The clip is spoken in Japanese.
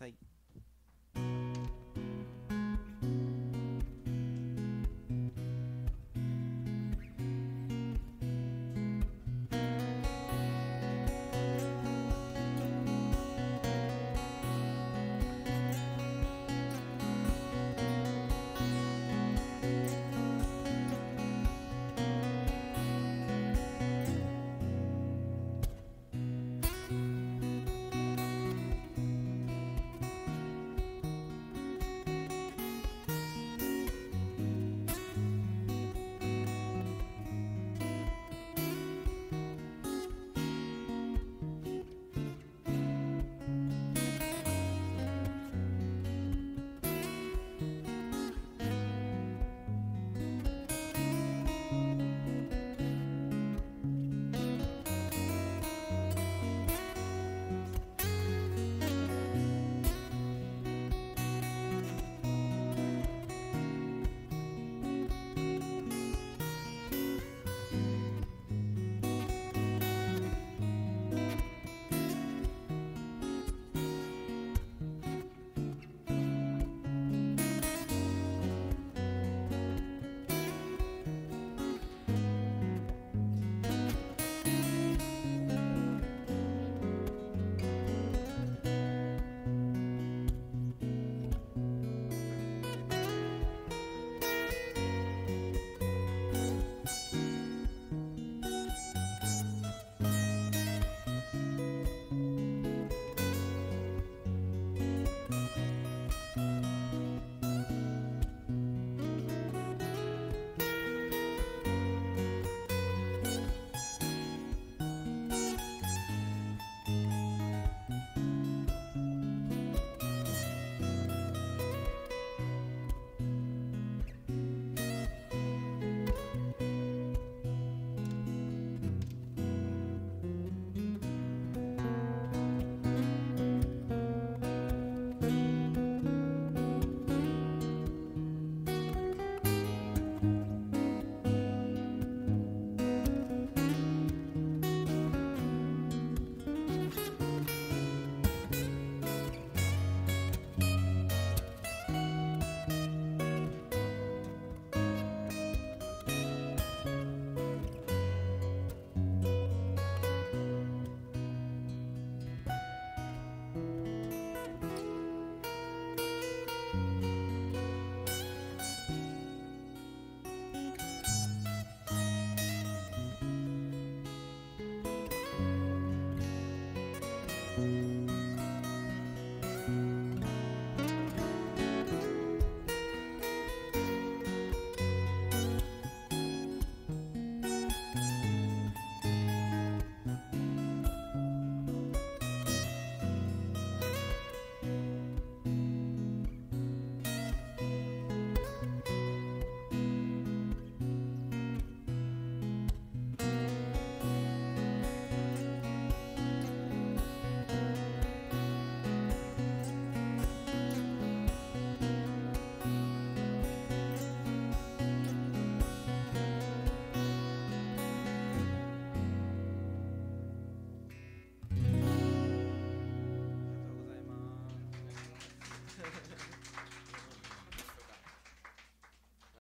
さい。